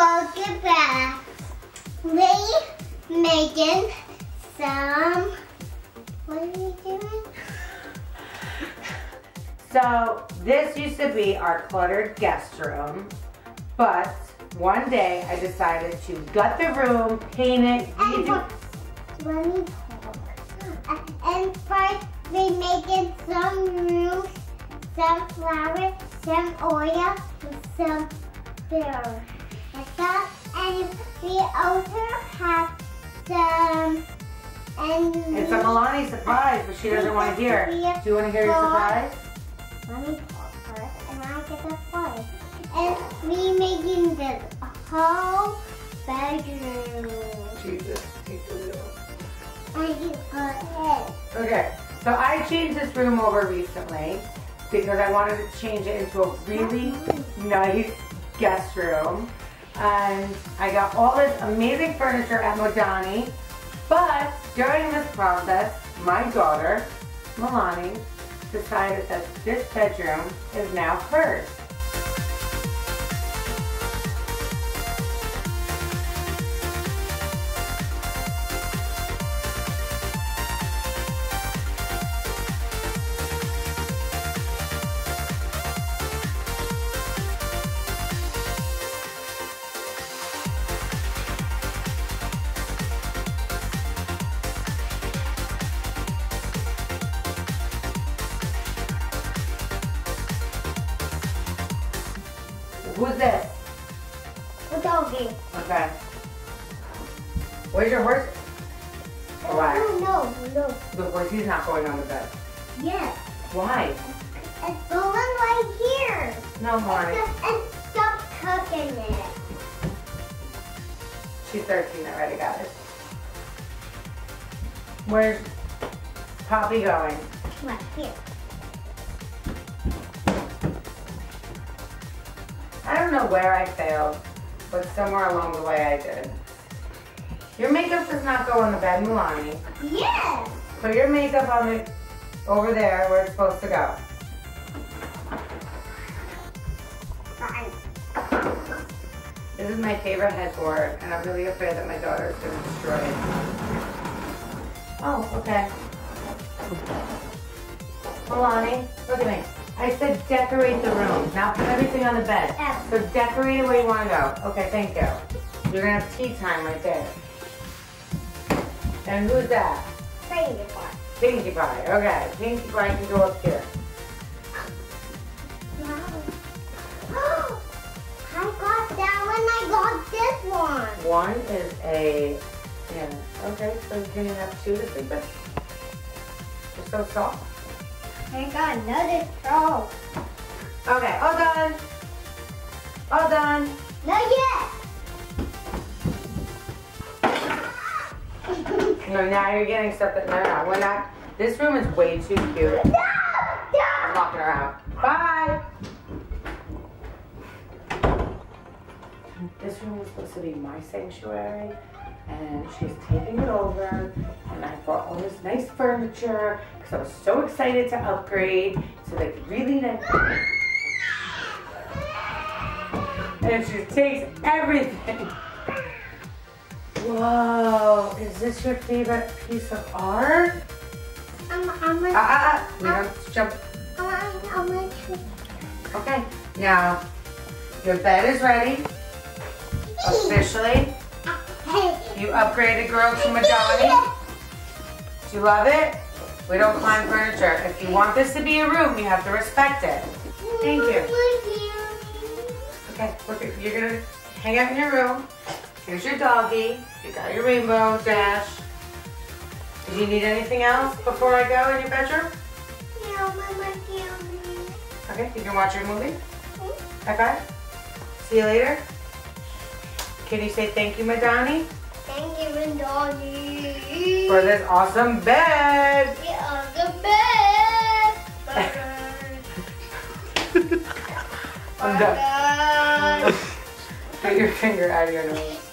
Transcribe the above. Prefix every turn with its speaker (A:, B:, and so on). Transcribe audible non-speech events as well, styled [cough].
A: welcome back. We making some. What are we doing?
B: So this used to be our cluttered guest room, but one day I decided to gut the room, paint it,
A: And let me talk. And first, we making some rooms, some flowers, some oil, and some beer. Like that. And we also have some. And
B: It's a Meilani surprise, but she doesn't want to hear. Do you want to hear your surprise?
A: Let me talk first, and I get the fire. And we making this whole bedroom.
B: Jesus, take the wheel.
A: I can go ahead.
B: Okay, so I changed this room over recently because I wanted to change it into a really nice guest room. And I got all this amazing furniture at Modani. But during this process, my daughter, Meilani, decided that this bedroom is now hers. Who's this?
A: A doggy.
B: Okay. Where's your horse? Why?
A: No, no, no.
B: The horse, he's not going on the bed.
A: Yes.
B: Why?
A: It's going right here.
B: No, Meilani.
A: And stop cooking it.
B: She's 13 already, guys. Where's Poppy going?
A: Right here.
B: Don't know where I failed, but somewhere along the way I did. Your makeup does not go on the bed, Meilani.
A: Yes.
B: Put your makeup on the over there where it's supposed to go.
A: Fine.
B: This is my favorite headboard, and I'm really afraid that my daughter is going to destroy it. Oh, okay. Meilani, look at me. I said decorate the room, not put everything on the bed. So decorate it where you want to go. Okay, thank you. You're going to have tea time right there. And who's that?
A: Finger Pie.
B: Pinkie Pie. Okay, Pinkie Pie can go up here.
A: Wow. [gasps] I got that one. I got this one.
B: One is a, yeah, okay, so you can have two to sleep with? They're so soft.
A: I got another straw.
B: Okay, all done. All done.
A: Not yet.
B: No, now you're getting stuff that, no, no, we're not. This room is way too cute.
A: No,
B: I'm
A: no.
B: locking her out. Bye. This room was supposed to be my sanctuary, and she's taking it over. And I brought all this nice furniture because I was so excited to upgrade. So like really nice. And she takes everything. Whoa, is this your favorite piece of art?
A: I'm, I'm,
B: Ah,
A: a,
B: ah, ah, you don't jump.
A: I'm, I'm, a,
B: Okay, now your bed is ready. Officially. You upgraded girl to Modani. Do you love it? We don't climb furniture. If you want this to be a room, you have to respect it. Thank you. Okay, look, you're gonna hang out in your room. Here's your doggy. You got your rainbow dash. Do you need anything else before I go in your bedroom?
A: Meow, Mama.
B: Okay, you can watch your movie. High five. See you later. Can you say thank you, Modani,
A: Thank you, Mandani.
B: for this awesome bed?
A: The best. [laughs]
B: I'm done.
A: Bye.
B: Put [laughs] your finger out of your nose.